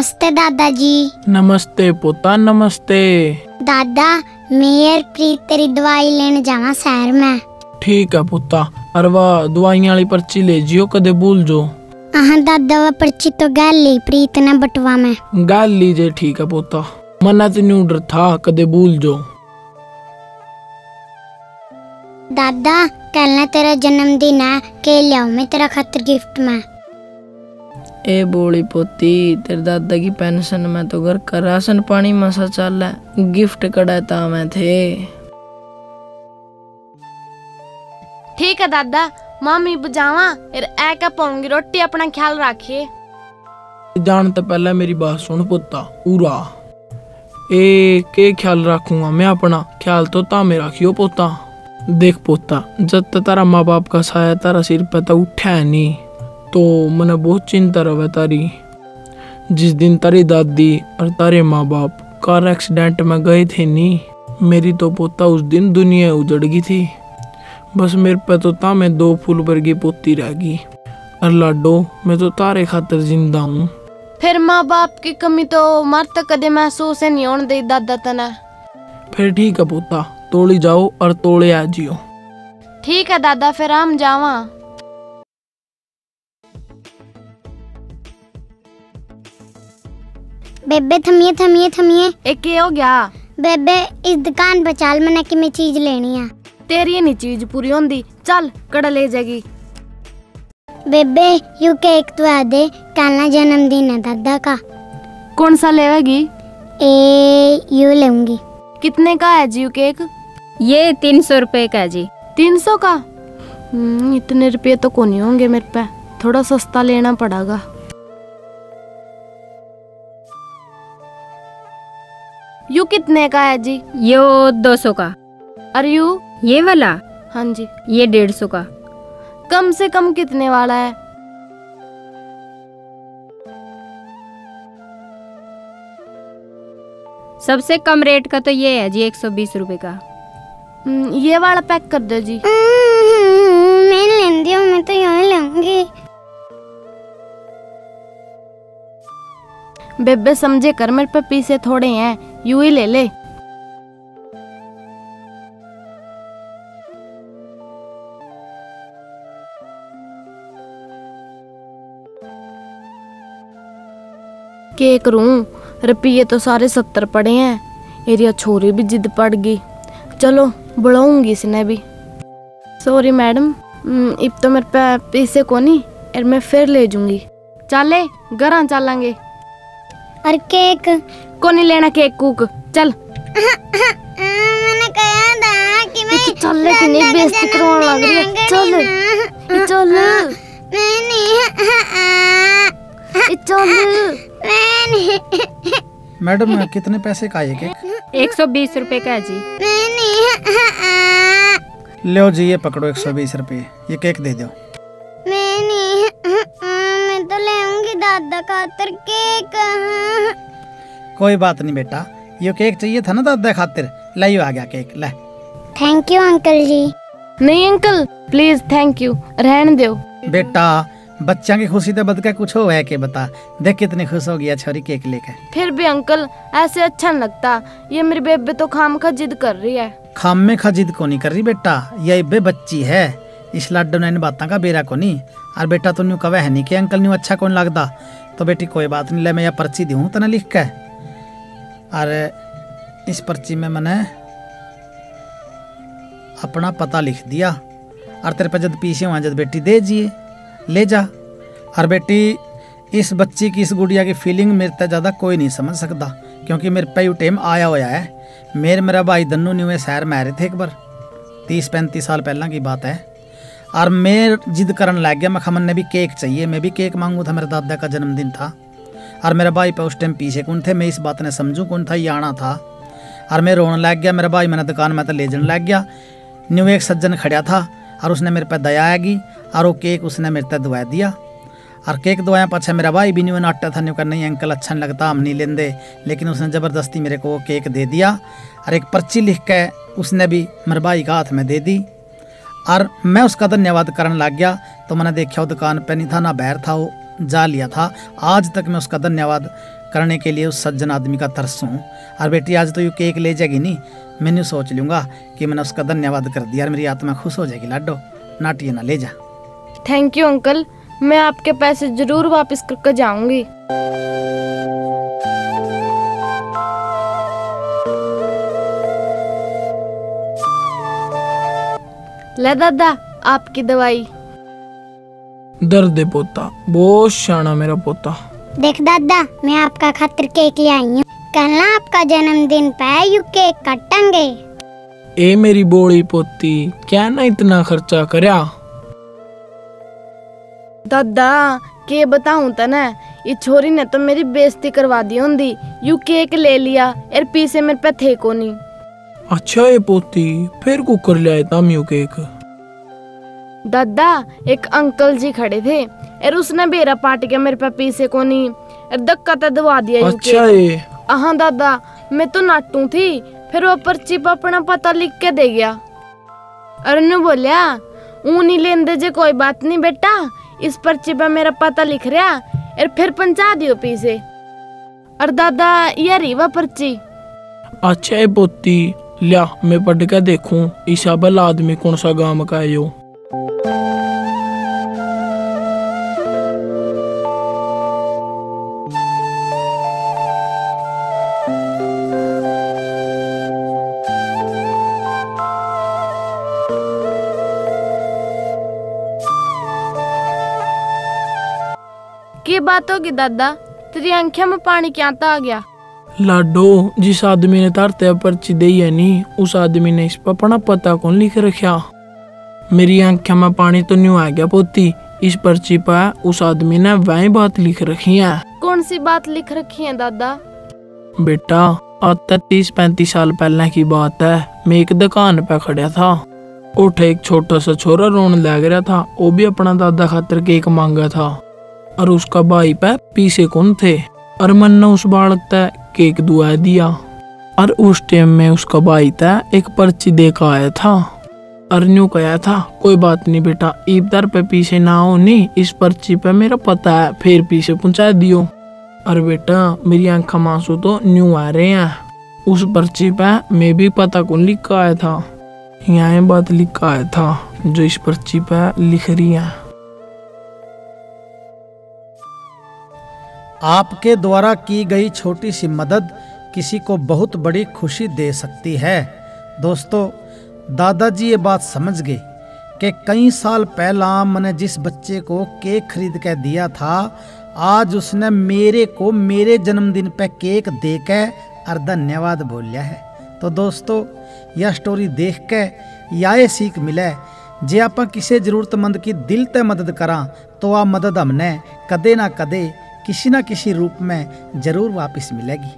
नमस्ते दादाजी नमस्ते पोता नमस्ते। दादा मैं और प्रीत तेरी दवाई लेने जावा शहर में। ठीक है पुत्ता अरे वाह दवाइयाँ वाली पर्ची ले जियो कदे भूल जो। हाँ दादा वो पर्ची तो गल ली प्रीत ने बटवा में। गाल लीजिए ठीक है पोता। मना तो न्यू डर था कदे भूल जो। दादा कल ना तेरा जन्मदिन है के लियाओ मैं तेरा खातर गिफ्ट में। ए बोली पोती तेरे दादा की पेंशन में तो घर का राशन पानी मसा चल है गिफ्ट कड़ाता मैं थे ठीक है दादा मामी बजावा और ऐ क्या पाऊँगी रोटी अपना ख्याल रखिए जान तो पहले मेरी बात सुन पुत्ता पूरा ए के ख्याल रखूँगा मैं अपना ख्याल तो तामे रखियो पोता देख पोता जब तक तारा माँ बाप का साया तारा सिर पे तो उठा है नहीं तो मैंने बहुत चिंता रहे तारी जिस दिन तारी दादी और तारे माँ बाप कार एक्सीडेंट में गए थे नहीं मेरी तो पोता उस दिन दुनिया उजड़ गई थी बस मेरे पे तो ता मैं दो फूल वर्गी पोती रह गई और लाडो मैं तो तारे खातिर ज़िंदा हूँ फिर माँ बाप की कमी तो मर तक कदे महसूस ही नहीं होने दी दादा तना फिर ठीक है पोता तोड़ी जाओ और तोड़े आ जियो ठीक है दादा फिर हम जावा बेबे थमिए थमिए थमिए। एक ये हो गया? बेबे इस दुकान पर चाल मैंने कि मैं चीज़ लेनी है। तेरी नहीं चीज़ पूरी होंदी चल कड़ा ले जाएगी। बेबे यू केक तो आ दे कल जन्मदिन है दादा का। कौन सा लेवेगी? ए यू लूँगी। कितने का है जी केक? ये तीन सौ रुपये का है जी। तीन सौ का? हम्म, इतने रुपये तो को नहीं होंगे मेरे पे। थोड़ा सस्ता लेना पड़ेगा। यू कितने का है जी? ये दो सौ का। और यू ये वाला? हाँ जी। ये डेढ़ सौ का। कम से कम कितने वाला है? सबसे कम रेट का तो ये है जी एक सौ बीस रूपए का। हम्म, ये वाला पैक कर दो जी। मैं लेंदी हूँ मैं तो यहाँ लूँगी। बेबे समझे कर मेरे पे पीसे थोड़े हैं। यू ही ले। रुपये तो सारे सत्तर पड़े हैं। एरिया छोरी भी जिद पड़ गई। चलो, बुलाऊँगी इसने भी। Sorry madam. अब तो मेरे पे पैसे को नहीं मैं फिर ले जूँगी चले, घर चलेंगे। और केक। को नहीं लेना केक कूक? चल। मैंने कहा था कि मैं चल ले कि नहीं बेइज्जती करवाने लग रही है। चल चल। मैं नहीं चल। मैं नहीं मैडम कितने पैसे का ये केक? एक सौ बीस रूपए का है जी। नहीं लो जी ये पकड़ो एक सौ बीस रुपये ये केक दे दो। खातर केक कोई बात नहीं बेटा ये केक चाहिए था ना दादा खातिर। लाइयो आ गया केक ले। Thank you uncle ji. नहीं अंकल प्लीज़ थैंक यू रहने दो। बेटा बच्चा की खुशी तो बद के कुछ हो है के बता। देख कितनी खुश हो गया छोरी केक लेकर फिर भी अंकल ऐसे अच्छा नहीं लगता। ये मेरी बेबे तो खाम खा जिद कर रही है। खाम में खा जिद को नहीं कर रही बेटा ये इब्बे बच्ची है। इस लाडो ने इन बातों का बेरा को नहीं। और बेटा तो न्यू कवे है नहीं कि अंकल न्यू अच्छा कौन लगता? तो बेटी, कोई बात नहीं, ले मैं यह पर्ची दूँ तना लिख के। और इस पर्ची में मैंने अपना पता लिख दिया। और तेरे पे जब पीछे वहाँ जब बेटी दे जिए, ले जा। और बेटी, इस बच्ची की, इस गुड़िया की फीलिंग मेरे तक ज़्यादा कोई नहीं समझ सकता, क्योंकि मेरे पे यू टाइम आया हुआ है। मेरे, मेरा भाई दन्नू न्यू शहर में आ रहे थे एक बार। तीस पैंतीस साल पहला की बात है। और मैं जिद करन लग गया मैं खमन ने भी केक चाहिए, मैं भी केक मांगू था, मेरे दादा का जन्मदिन था। और मेरे भाई पे उस टाइम पीछे कौन थे, मैं इस बात ने समझूं कौन था ये आना था। और मैं रोने लग गया, मेरा भाई मैंने दुकान में तो ले जाने लग गया। न्यू एक सज्जन खड़ा था, और उसने मेरे पे दया आएगी और वो केक उसने मेरे तक दुआ दिया। और केक दुआया पाछा मेरा भाई भी न्यू नाटा था, न्यू कर नहीं, अंकल अच्छा नहीं लगता, हम नहीं लेंदे। लेकिन उसने ज़बरदस्ती मेरे को वो केक दे दिया, और एक पर्ची लिख के उसने भी मेरे भाई का हाथ में दे दी। और मैं उसका धन्यवाद करने लग गया। तो मैंने देखा वो दुकान पर नहीं था ना बैर था, वो जा लिया था। आज तक मैं उसका धन्यवाद करने के लिए उस सज्जन आदमी का तरस हूँ। और बेटी, आज तो यू केक ले जाएगी नहीं। मैंने सोच लूँगा कि मैंने उसका धन्यवाद कर दिया और मेरी आत्मा खुश हो जाएगी। लाडो, नाटिए ना, ले जा। थैंक यू अंकल मैं आपके पैसे ज़रूर वापस करके जाऊँगी। ले दादा आपकी दवाई। दर्द है पोता बहुत शाना मेरा पोता। देख दादा मैं आपका खातिर केक ले आई हूँ। कल ना आपका जन्मदिन पे यू केक काटेंगे। ए मेरी बोली पोती क्या ना इतना खर्चा करया दादा के बताऊँ तने? ये छोरी ने तो मेरी बेइज्जती करवा दी होंदी। यू केक ले लिया और पीछे मेरे पे थे को नहीं अच्छा है पोती फिर कुकर ले आए तामियो केक दादा एक अंकल जी खड़े थे। और उसने बेरा पाट के मेरे पे पीछे को नहीं। और धक्का तो दवा दिया अच्छा है। हाँ दादा मैं तो नाटू थी फिर वो पर्ची पर अपना पता लिख के दे गया। और उन्हें बोलिया ऊ नहीं लेंदे जे कोई बात नहीं बेटा इस पर्ची पर मेरा पता लिख रहा और फिर पंचा दियो पीछे और दादा ये रही वह पर्ची। अच्छा है पोती लिया मैं पढ़ के देखूँ ईसा बल आदमी कौन सा गाँव का है यो की बात होगी दादा तेरी आँखें में पानी क्या आ गया लाडो जिस आदमी ने तारते पर्ची दी है नी उस आदमी ने इस पर अपना पता कौन लिख रखा मेरी आँखें में पानी तो नहीं आ गया पोती इस पर्ची पर उस आदमी ने वही बात लिख रखी है। कौन सी बात लिख रखी है दादा? बेटा आज तक तीस पैंतीस साल पहले की बात है मैं एक दुकान पे खड़ा था। उठे एक छोटा सा छोरा रोने लग रहा था वो भी अपना दादा खातर केक मांगा था। और उसका भाई पे पीछे कौन थे? और मन ने उस बालक तय केक दुआ दिया। और उस टाइम में उसका भाई तय एक पर्ची दे कर आया था। और न्यू कहा था, कोई बात नहीं बेटा ईबदार पे पीछे ना हो नहीं, इस पर्ची पे मेरा पता है, फिर पीछे पहुँचा दियो। अरे बेटा, मेरी आंखा मांसू तो न्यू आ रहे हैं। उस पर्ची पे मैं भी पता कौन लिख आया था। यहाँ बात लिख आया था, जो इस पर्ची पे लिख रही है। आपके द्वारा की गई छोटी सी मदद किसी को बहुत बड़ी खुशी दे सकती है। दोस्तों, दादाजी ये बात समझ गए कि कई साल पहला मैंने जिस बच्चे को केक खरीद के दिया था, आज उसने मेरे को मेरे जन्मदिन पे केक दे के और धन्यवाद बोलिया है। तो दोस्तों, यह स्टोरी देख के या ये सीख मिले, जे आप किसी जरूरतमंद की दिल ते मदद करा तो आ मदद हमने कदे ना कदे किसी न किसी रूप में ज़रूर वापस मिलेगी।